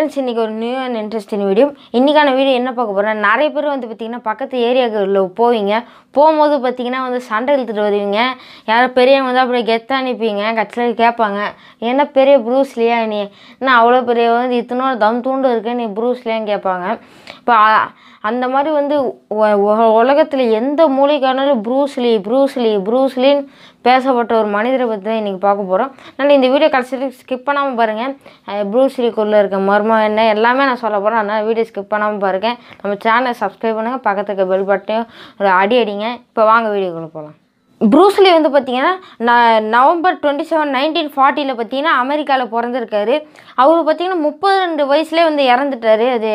Friends இன்றைக்கி ஒரு new and interesting video இன்றைக்கான வீடியோ என்ன பார்க்க போகிறேன் நிறைய பேர் வந்து பார்த்திங்கன்னா பக்கத்து ஏரியாவுக்குள்ள போவீங்க. போகும்போது பார்த்திங்கன்னா வந்து சண்டை இழுத்துட்டு வருவீங்க. யாரும் பெரியவங்க வந்து அப்படியே கெத்தாக அனுப்பிங்க. கட்சியில் கேட்பாங்க. என்ன பெரிய ப்ரூஸ்லியா நீ? என்ன அவ்வளோ பெரிய வந்து இத்தனோட தம் தூண்டு இருக்க நீ ப்ரூஸ்லியான்னு கேட்பாங்க. இப்போ அந்த மாதிரி வந்து உலகத்தில் எந்த மூலைக்கானாலும் ப்ரூஸ்லி ப்ரூஸ்லி ப்ரூஸ்லின்னு பேசப்பட்ட ஒரு மனிதரை பற்றி தான் இன்றைக்கி பார்க்க போகிறோம் அதனால் இந்த வீடியோ கடைசியில் ஸ்கிப் பண்ணாமல் பாருங்கள் ப்ரூஸ்லிக்குள்ளே இருக்க மர்மம் என்ன எல்லாமே நான் சொல்ல போகிறேன் அதனால் வீடியோ ஸ்கிப் பண்ணாமல் பாருங்கள் நம்ம சேனலை சப்ஸ்கிரைப் பண்ணுங்கள் பக்கத்துக்கு பெல் பட்டையும் ஒரு அடி அடிங்க. இப்போ வாங்க வீடியோக்குள்ளே போகலாம் ப்ரூஸ்லி வந்து பார்த்தீங்கன்னா ந நவம்பர் டுவெண்ட்டி செவன் நைன்டீன் ஃபார்ட்டியில் பார்த்தீங்கன்னா அமெரிக்காவில் பிறந்திருக்காரு. அவர் பார்த்தீங்கன்னா முப்பது ரெண்டு வயசுலேயே வந்து இறந்துட்டாரு. அது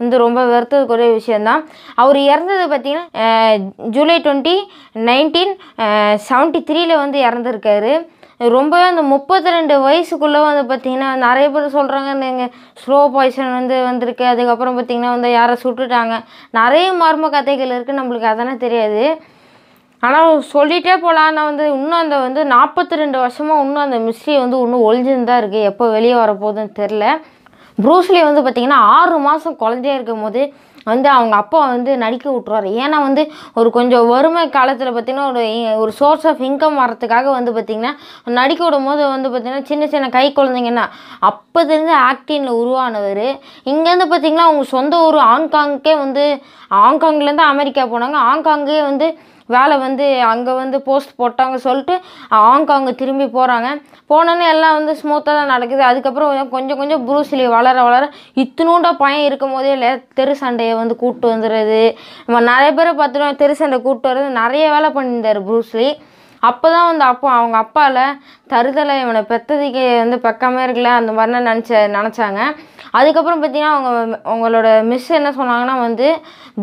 வந்து ரொம்ப வருத்தத்துக்குரிய விஷயந்தான் அவர் இறந்தது பார்த்தீங்கன்னா ஜூலை டுவெண்ட்டி நைன்டீன் செவன்ட்டி த்ரீல வந்து இறந்துருக்காரு. ரொம்பவே அந்த முப்பத்தி ரெண்டு வயசுக்குள்ளே வந்து பார்த்திங்கன்னா நிறைய பேர் சொல்கிறாங்க நீங்கள் ஸ்லோ பாய்சன் வந்து வந்திருக்கு. அதுக்கப்புறம் பார்த்திங்கன்னா வந்து யாரை சுட்டுட்டாங்க. நிறைய மர்ம கதைகள் இருக்குது நம்மளுக்கு அதெல்லாம் தெரியாது. ஆனால் சொல்லிகிட்டே போகலாம் நான் வந்து இன்னும் அந்த வந்து நாற்பத்தி ரெண்டு வருஷமாக இன்னும் அந்த மிஸ்ட்ரி வந்து இன்னும் ஒழிஞ்சுன்னு தான் இருக்குது எப்போ வெளியே வரப்போகுதுன்னு தெரில ப்ரூஸ்லி வந்து பார்த்திங்கன்னா ஆறு மாதம் குழந்தையா இருக்கும் போது வந்து அவங்க அப்பா வந்து நடிக்க விட்ருவாரு ஏன்னா வந்து ஒரு கொஞ்சம் வறுமை காலத்தில் பார்த்திங்கன்னா ஒரு ஒரு சோர்ஸ் ஆஃப் இன்கம் வரத்துக்காக வந்து பார்த்திங்கன்னா நடிக்க விடும் போது வந்து பார்த்திங்கன்னா சின்ன சின்ன கை குழந்தைங்கன்னா அப்போதுலேருந்து ஆக்டிங்கில் உருவானவர். இங்கேருந்து பார்த்திங்கன்னா அவங்க சொந்த ஊர் ஹாங்காங்க்கே வந்து ஹாங்காங்லேருந்து அமெரிக்கா போனாங்க. ஹாங்காங்கே வந்து வேலை வந்து அங்கே வந்து போஸ்ட் போட்டாங்க சொல்லிட்டு ஹாங்காங் திரும்பி போகிறாங்க போனோன்னே எல்லாம் வந்து ஸ்மூத்தாக தான் நடக்குது. அதுக்கப்புறம் கொஞ்சம் கொஞ்சம் ப்ரூஸ்லி வளர வளர இத்தினூண்டா பையன் இருக்கும் போதே இல்லை தெரு சண்டையை வந்து கூப்பிட்டு வந்துடுறது. நம்ம நிறைய பேரை பார்த்துட்டு தெரு சண்டை கூப்பிட்டு வர்றது. நிறைய வேலை பண்ணியிருந்தார் ப்ரூஸ்லி அப்போ தான் வந்து அப்போ அவங்க அப்பாவில் தருதலை இவனை பெத்ததுக்கு வந்து பக்கமே இருக்கல அந்த மாதிரிலாம் நினச்ச நினச்சாங்க. அதுக்கப்புறம் பார்த்தீங்கன்னா அவங்க அவங்களோட மிஸ் என்ன சொன்னாங்கன்னா வந்து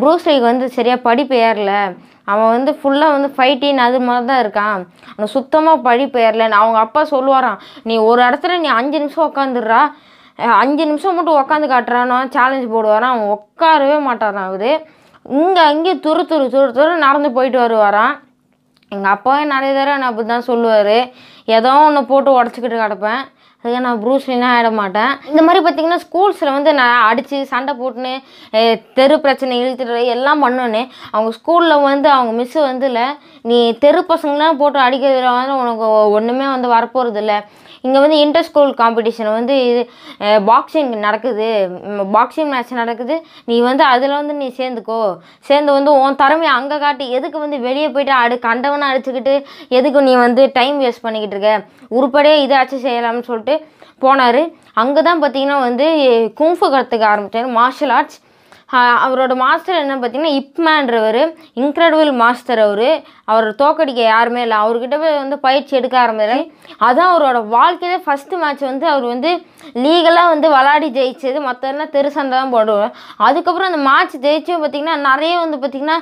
ப்ரூஸ்லிக்கு வந்து சரியாக படிப்பு ஏறல. அவன் வந்து ஃபுல்லாக வந்து ஃபைட்டின் அது மாதிரி தான் இருக்கான். அவன் சுத்தமாக பழி ஏறலன்னு அவங்க அப்பா சொல்லுவாராம் நீ ஒரு இடத்துல நீ அஞ்சு நிமிஷம் உட்காந்துடுறா அஞ்சு நிமிஷம் மட்டும் உட்காந்து காட்டுறானோ சேலஞ்ச் போடுவாரான் அவன் உட்காரவே மாட்டாரான் அவர். இங்கே அங்கேயே துரு துரு துரு துரு நடந்து போயிட்டு வருவாராம். எங்கள் அப்பாவே நிறைய தடவை நான் அப்படி தான் சொல்லுவார். ஏதோ ஒன்று போட்டு உடச்சிக்கிட்டு கிடப்பேன். அதுக்கு நான் ப்ரூஸ்லிலாம் ஆகிட மாட்டேன். இந்த மாதிரி பார்த்தீங்கன்னா ஸ்கூல்ஸில் வந்து நான் அடித்து சண்டை போட்டுன்னு தெரு பிரச்சனை இழுத்துட்டு எல்லாம் பண்ணுன்னு அவங்க ஸ்கூலில் வந்து அவங்க மிஸ்ஸு வந்து இல்லை நீ தெரு பசங்களாம் போட்டு அடிக்கிறதுல வந்து உனக்கு ஒன்றுமே வந்து வரப்போகிறது இல்லை இங்கே வந்து இன்டர் ஸ்கூல் காம்படிஷன் வந்து இது பாக்ஸிங் நடக்குது. பாக்ஸிங் மேட்ச் நடக்குது. நீ வந்து அதில் வந்து நீ சேர்ந்துக்கோ. சேர்ந்து வந்து உன் திறமையை அங்கே காட்டி எதுக்கு வந்து வெளியே போயிட்டு அடு கண்டவனை அடிச்சுக்கிட்டு எதுக்கு நீ வந்து டைம் வேஸ்ட் பண்ணிக்கிட்டு இருக்க? உருப்படியாக இதாச்சும் செய்யலாம்னு சொல்லிட்டு போனார். அங்கே தான் பார்த்தீங்கன்னா வந்து குங்ஃபு கற்றுக்க ஆரம்பித்தார் மார்ஷல் ஆர்ட்ஸ் அவரோட மாஸ்டர் என்ன பார்த்தீங்கன்னா இப்மேன்றவர் இன்க்ரெடிபிள் மாஸ்டர் அவர். அவர் தோக்கடிக்க யாருமே இல்லை. அவர்கிட்ட போய் வந்து பயிற்சி எடுக்க ஆரம்பிச்சு அதான் அவரோட வாழ்க்கையிலே ஃபஸ்ட்டு மேட்ச் வந்து அவர் வந்து லீகலாக வந்து விளாடி ஜெயிச்சது. மற்றெல்லாம் தெரு சண்டை தான் போடுவார் அதுக்கப்புறம் அந்த மேட்ச் ஜெயிச்சும் பார்த்தீங்கன்னா நிறைய வந்து பார்த்திங்கன்னா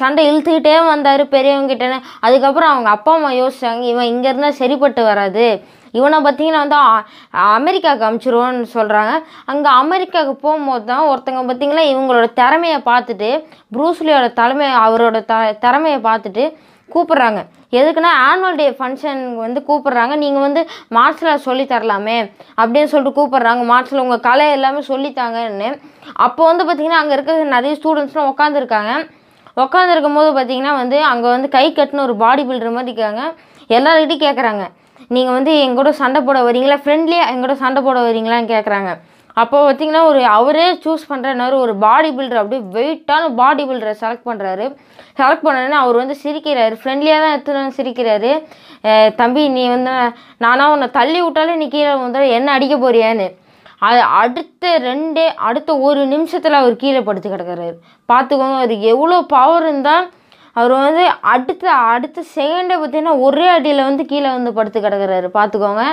சண்டை இழுத்துக்கிட்டே வந்தார் பெரியவங்க அதுக்கப்புறம் அவங்க அப்பா அம்மா யோசிச்சாங்க இவன் இங்கே இருந்தால் சரிப்பட்டு வராது. இவனை பார்த்தீங்கன்னா வந்து அ- அமெரிக்காவுக்கு அமுச்சிருவோன்னு சொல்கிறாங்க அங்கே அமெரிக்காவுக்கு போகும்போது தான் ஒருத்தங்க பார்த்திங்கன்னா இவங்களோட திறமையை பார்த்துட்டு ப்ரூஸ்லியோட தலைமை அவரோட த திறமையை பார்த்துட்டு கூப்பிட்றாங்க. எதுக்குன்னா ஆனுவல் டே ஃபங்க்ஷன் வந்து கூப்பிட்றாங்க. நீங்கள் வந்து மார்ஷல் ஆர்ட்ஸ் சொல்லி தரலாமே அப்படின்னு சொல்லிட்டு கூப்பிட்றாங்க. மார்ஷல் உங்கள் கலை எல்லாமே சொல்லித்தாங்கன்னு அப்போ வந்து பார்த்திங்கன்னா அங்கே இருக்க நிறைய ஸ்டூடெண்ட்ஸ்லாம் உட்காந்துருக்காங்க உட்காந்துருக்கும் போது பார்த்தீங்கன்னா வந்து அங்கே வந்து கை கட்டின ஒரு பாடி பில்டர் மாதிரி இருக்காங்க. எல்லாருக்கிட்டையும் கேட்குறாங்க நீங்கள் வந்து எங்கூட சண்டை போட வரீங்களா ஃப்ரெண்ட்லியாக எங்கூட சண்டை போட வரீங்களான்னு கேட்குறாங்க அப்போ பார்த்தீங்கன்னா ஒரு அவரே சூஸ் பண்ணுறனாரு ஒரு பாடி பில்டர் அப்படியே வெயிட்டான பாடி பில்டரை செலக்ட் பண்ணுறாரு செலக்ட் பண்ணோன்னே அவர் வந்து சிரிக்கிறாரு. ஃப்ரெண்ட்லியாக தான் எடுத்துகிட்டு வந்து சிரிக்கிறாரு தம்பி நீ வந்து நானா உன்னை தள்ளி விட்டாலே நீ கீழே வந்து என்ன அடிக்க போறியான்னு? அது அடுத்த ரெண்டே அடுத்த ஒரு நிமிஷத்தில் அவர் கீழே படுத்து கிடக்குறாரு. பார்த்துக்கோங்க அவருக்கு எவ்வளோ பவர் இருந்தால் அவர் வந்து அடுத்த அடுத்த செகண்டை பார்த்தீங்கன்னா ஒரே அடியில் வந்து கீழே வந்து படுத்து கிடக்குறாரு. பார்த்துக்கோங்க.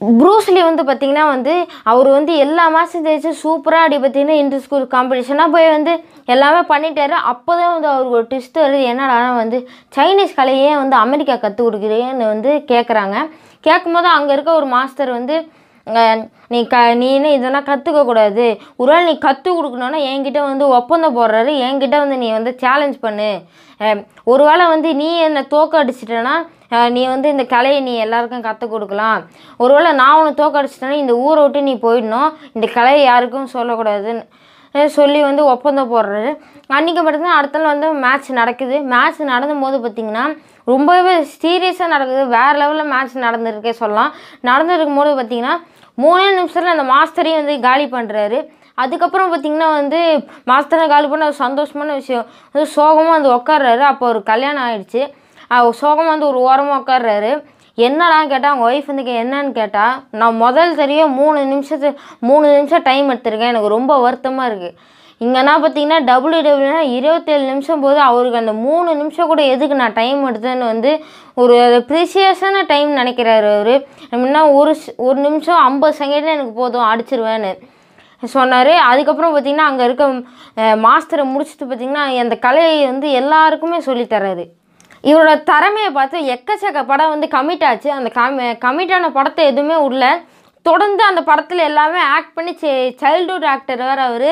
ப்ரூஸ்லி வந்து பார்த்தீங்கன்னா வந்து அவர் வந்து எல்லா மாதம் ஜெயிச்சு சூப்பராக அடி பார்த்தீங்கன்னா இன்டர் ஸ்கூல் காம்படிஷனாக போய் வந்து எல்லாமே பண்ணிட்டாரு. அப்போ தான் வந்து அவருக்கு ஒரு ட்விஸ்ட் வருது. என்னடா வந்து சைனீஸ் கலையே வந்து அமெரிக்கா கற்றுக் கொடுக்குறேன்னு வந்து கேட்குறாங்க கேட்கும்போது அங்கே இருக்க ஒரு மாஸ்டர் வந்து நீ க நீனு இதெல்லாம் கற்றுக்கக்கூடாது ஒரு வேளை நீ கற்றுக் கொடுக்கணுன்னா என்கிட்ட வந்து ஒப்பந்தம் போடுறாரு. என்கிட்ட வந்து நீ வந்து சேலஞ்ச் பண்ணு. ஒரு வேளை வந்து நீ என்னை தோக்கடிச்சிட்டேன்னா நீ வந்து இந்த கலையை நீ எல்லாருக்கும் கற்றுக் கொடுக்கலாம் ஒருவேளை நான் உன்னை தோக்கடிச்சிட்டேன்னா இந்த ஊரை விட்டு நீ போயிடணும். இந்த கலையை யாருக்கும் சொல்லக்கூடாதுன்னு சொல்லி வந்து ஒப்பந்தம் போடுறாரு. அன்றைக்கி மட்டும்தான் அடுத்த நாள் வந்து மேட்ச் நடக்குது. மேட்ச் நடந்தும் போது பார்த்திங்கன்னா ரொம்பவே சீரியஸாக நடக்குது. வேறு லெவலில் மேட்ச் நடந்திருக்கே சொல்லலாம். நடந்திருக்கும் போது பார்த்திங்கன்னா மூணே நிமிஷத்தில் அந்த மாஸ்டரையும் வந்து காலி பண்ணுறாரு அதுக்கப்புறம் பார்த்திங்கன்னா வந்து மாஸ்டரை காலி பண்ண ஒரு சந்தோஷமான விஷயம். வந்து சோகமாக வந்து உட்காடுறாரு அப்போ ஒரு கல்யாணம் ஆகிடுச்சு அவர் சோகமாக வந்து ஒரு ஓரமாக உட்கார்றாரு என்னடான்னு கேட்டால் அவங்க ஒய்ஃப் வந்து கே- என்னன்னு கேட்டால் நான் முதல் தெரிய மூணு நிமிஷத்து மூணு நிமிஷம் டைம் எடுத்திருக்கேன். எனக்கு ரொம்ப வருத்தமாக இருக்குது இங்கன்னா பார்த்தீங்கன்னா டபுள்யூ டபுள்யூனா இருபத்தேழு நிமிஷம் போது அவருக்கு அந்த மூணு நிமிஷம் கூட எதுக்கு நான் டைம் எடுத்தேன்னு வந்து ஒரு ப்ரிசியஸான டைம் நினைக்கிறாரு அவர். அப்படின்னா ஒரு ஒரு நிமிஷம் ஐம்பது செகண்ட் எனக்கு போதும் அடிச்சிருவேன்னு சொன்னார். அதுக்கப்புறம் பார்த்திங்கன்னா அங்கே இருக்க மாஸ்டரை முடிச்சுட்டு பார்த்திங்கன்னா அந்த கலையை வந்து எல்லாருக்குமே சொல்லித்தராரு இவரோட திறமையை பார்த்து எக்கச்சக்க படம் வந்து கமிட் ஆச்சு. அந்த கமி கமிட்டான படத்தை எதுவுமே உள்ள தொடர்ந்து அந்த படத்தில் எல்லாமே ஆக்ட் பண்ணி சைல்டுஹுட் ஆக்டர் வேறு அவர்.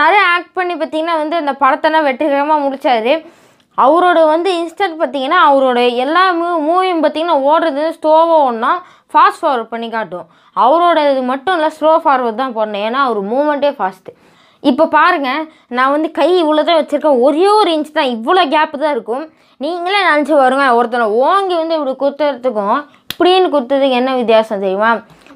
நிறைய ஆக்ட் பண்ணி பார்த்திங்கன்னா வந்து அந்த படத்தெல்லாம் வெற்றிகரமாக முடித்தார் அவரோட வந்து இன்ஸ்டன்ட் பார்த்திங்கன்னா அவரோட எல்லா மூ மூவியும் பார்த்தீங்கன்னா ஓடுறது ஸ்லோவாக ஒன்றா ஃபாஸ்ட் ஃபார்வர்ட் பண்ணி காட்டும். அவரோட இது மட்டும் இல்லை ஸ்லோ ஃபார்வர்ட் தான் போடணும். ஏன்னா அவர் மூமெண்ட்டே ஃபாஸ்ட்டு இப்போ பாருங்கள் நான் வந்து கை இவ்வளோ தான் வச்சுருக்கேன். ஒரே ஒரு இன்ச் தான் இவ்வளோ கேப்பு தான் இருக்கும். நீங்களே நினச்சி வருங்க ஒருத்தனை ஓங்கி வந்து இப்படி குத்துறதுக்கும் இப்படின்னு குத்துறதுக்கு என்ன வித்தியாசம் தெரியுமா?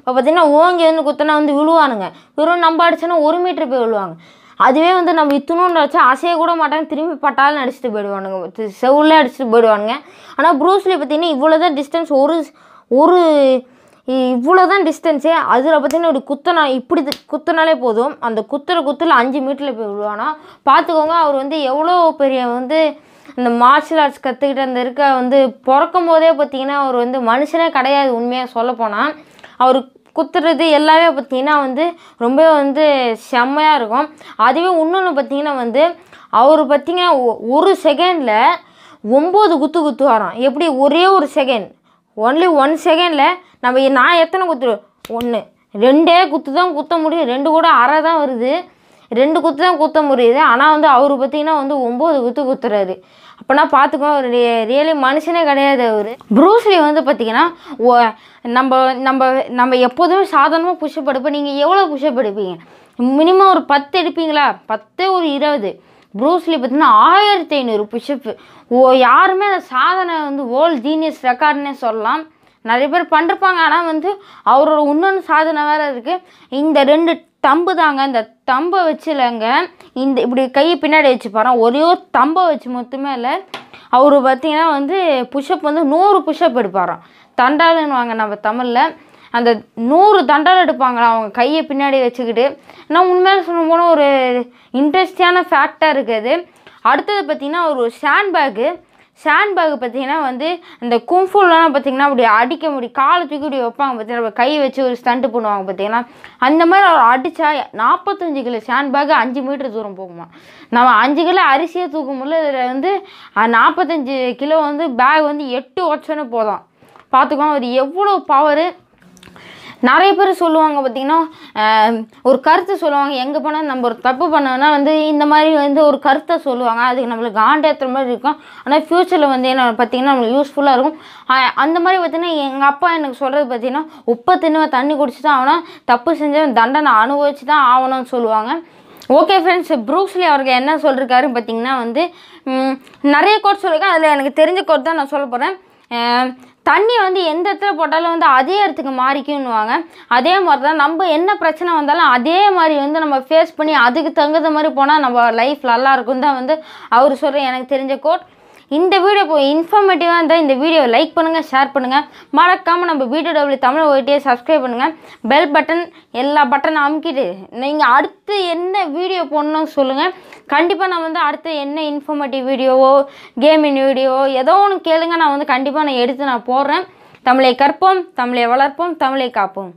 இப்போ பார்த்தீங்கன்னா ஓங்கி வந்து குத்தினா வந்து விழுவானுங்க. வெறும் நம்ம அடிச்சோன்னா ஒரு மீட்டர் போய் விழுவாங்க. அதுவே வந்து நம்ம இத்தணுன்னு அடிச்சா அசைய கூட மாட்டாங்க. திரும்பி பட்டாலும் அடிச்சுட்டு போயிடுவானுங்க. தி- அடிச்சுட்டு போயிடுவானுங்க. ஆனால் ப்ரூஸ்லி பார்த்தீங்கன்னா இவ்வளோ தான் டிஸ்டன்ஸ் ஒரு ஒரு இவ்வளோ தான் டிஸ்டன்ஸே அதில் பார்த்தீங்கன்னா ஒரு குத்தனா இப்படி தி- குத்துனாலே போதும். அந்த குத்துற குத்தில் அஞ்சு மீட்டரில் போய் விழுவானா? பார்த்துக்கோங்க அவர் வந்து எவ்வளோ பெரிய வந்து இந்த மார்ஷியல் ஆர்ட்ஸ் கற்றுக்கிட்டு அந்த இருக்க வந்து பிறக்கும் போதே பார்த்தீங்கன்னா அவர் வந்து மனுஷனே கிடையாது உண்மையாக சொல்லப்போனால் அவர் குத்துறது எல்லாமே பார்த்தீங்கன்னா வந்து ரொம்ப வந்து செம்மையாக இருக்கும். அதுவே இன்னொன்று பார்த்திங்கன்னா வந்து அவர் பார்த்திங்கன்னா ஒரு செகண்டில் ஒம்பது குத்து குத்து வரோம் எப்படி? ஒரே ஒரு செகண்ட் ஒன்லி ஒன் செகண்டில் நம்ம நான் எத்தனை குத்து ஒன்று ரெண்டே குத்து தான் குத்த முடியும். ரெண்டு கூட அரை தான் வருது. ரெண்டு குத்து தான் குத்த முடியுது. ஆனால் வந்து அவர் பார்த்தீங்கன்னா வந்து ஒம்பது குத்து குத்துறாரு. அப்போனா பார்த்துக்கோ அவர் ரியலி மனுஷனே கிடையாது அவர். ப்ரூஸ்லி வந்து பார்த்தீங்கன்னா ஓ நம்ம நம்ம நம்ம எப்போதுமே சாதாரணமாக புஷ்அப் எடுப்போம் நீங்கள் எவ்வளோ புஷ்அப் எடுப்பீங்க? மினிமம் ஒரு பத்து எடுப்பீங்களா? பத்தே ஒரு இருபது. ப்ரூஸ்லி பார்த்தீங்கன்னா ஆயிரத்தி ஐநூறு புஷ்அப்பு ஓ யாருமே அந்த சாதனை வந்து வேர்ல்டு ஜீனியஸ் ரெக்கார்டுன்னே சொல்லலாம். நிறைய பேர் பண்ணிருப்பாங்க. ஆனால் வந்து அவரோட இன்னொன்று சாதனை வேறு இருக்குது இந்த ரெண்டு தம்பு தாங்க. இந்த தம்பை வச்சுலங்க இந்த இப்படி கையை பின்னாடி வச்சு பாரு. ஒரே ஒரு தம்பை வச்சு மொத்தமே இல்லை அவர் பார்த்திங்கன்னா வந்து புஷ்அப் வந்து நூறு புஷ்அப் எடுப்பாராம். தண்டாளுன்னுவாங்க நம்ம தமிழில். அந்த நூறு தண்டால் எடுப்பாங்களா அவங்க கையை பின்னாடி வச்சுக்கிட்டு. நான் உண்மையாக சொல்ல போனால் ஒரு இன்ட்ரெஸ்டியான ஃபேக்டாக இருக்குது. அடுத்தது பார்த்திங்கன்னா ஒரு ஷேண்ட் பேக்கு ஷேண்ட் பேக் பார்த்தீங்கன்னா வந்து இந்த கும்ஃபுல்லாம் பார்த்தீங்கன்னா அப்படி அடிக்க முடியும் காலை தூக்கி இப்படி வைப்பாங்க பார்த்தீங்கன்னா கை வச்சு ஒரு ஸ்டண்ட்டு பண்ணுவாங்க பார்த்தீங்கன்னா அந்த மாதிரி அவர் அடித்தா நாற்பத்தஞ்சு கிலோ ஷேண்ட் அஞ்சு மீட்டர் தூரம் போகுமா? நம்ம அஞ்சு கிலோ அரிசியை தூக்கும் முடியல இதில் வந்து நாற்பத்தஞ்சு கிலோ வந்து பேக் வந்து எட்டு வச்சோன்னு போதும். பார்த்துக்கோங்க அவர் எவ்வளோ பவரு நிறைய பேர் சொல்லுவாங்க பார்த்தீங்கன்னா ஒரு கருத்து சொல்லுவாங்க எங்கே போனால் நம்ம ஒரு தப்பு பண்ணோம்னா வந்து இந்த மாதிரி வந்து ஒரு கருத்தை சொல்லுவாங்க. அதுக்கு நம்மளுக்கு காண்டேற்றுற மாதிரி இருக்கும். ஆனால் ஃப்யூச்சரில் வந்து என்ன பார்த்தீங்கன்னா நம்மளுக்கு யூஸ்ஃபுல்லாக இருக்கும். அந்த மாதிரி பார்த்தீங்கன்னா எங்கள் அப்பா எனக்கு சொல்கிறது பார்த்தீங்கன்னா உப்பை தின்னுவன் தண்ணி குடிச்சு தான் ஆகணும். தப்பு செஞ்சவன் தண்டனை அனுபவிச்சு தான் ஆகணும்னு சொல்லுவாங்க. ஓகே ஃப்ரெண்ட்ஸ் ப்ரூஸ்லி அவர்கள் என்ன சொல்லியிருக்காருன்னு பார்த்தீங்கன்னா வந்து நிறைய கோட் சொல்லியிருக்கேன் அதில் எனக்கு தெரிஞ்ச கோட் தான் நான் சொல்ல போகிறேன் தண்ணி வந்து எந்த இடத்துல போட்டாலும் வந்து அதே இடத்துக்கு மாறிக்குன்னுவாங்க அதே மாதிரி தான் நம்ம என்ன பிரச்சனை வந்தாலும் அதே மாதிரி வந்து நம்ம ஃபேஸ் பண்ணி அதுக்கு தகுந்த மாதிரி போனால் நம்ம லைஃப் நல்லாயிருக்கும் தான் வந்து அவர் சொல்கிற எனக்கு தெரிஞ்ச கோட் இந்த வீடியோ போய் இன்ஃபர்மேட்டிவாக இருந்தால் இந்த வீடியோவை லைக் பண்ணுங்கள் ஷேர் பண்ணுங்கள் மறக்காமல் நம்ம வீடியோ டபுள் தமிழ் ஓட்டியை சப்ஸ்கிரைப் பண்ணுங்கள் பெல் பட்டன் எல்லா பட்டனும் அமுக்கிட்டு நீங்கள் அடுத்து என்ன வீடியோ போடணும்னு சொல்லுங்கள் கண்டிப்பாக நான் வந்து அடுத்து என்ன இன்ஃபர்மேட்டிவ் வீடியோவோ கேமிங் வீடியோவோ ஏதோ ஒன்று கேளுங்க. நான் வந்து கண்டிப்பாக நான் எடுத்து நான் போடுறேன். தமிழை கற்போம் தமிழை வளர்ப்போம் தமிழை காப்போம்.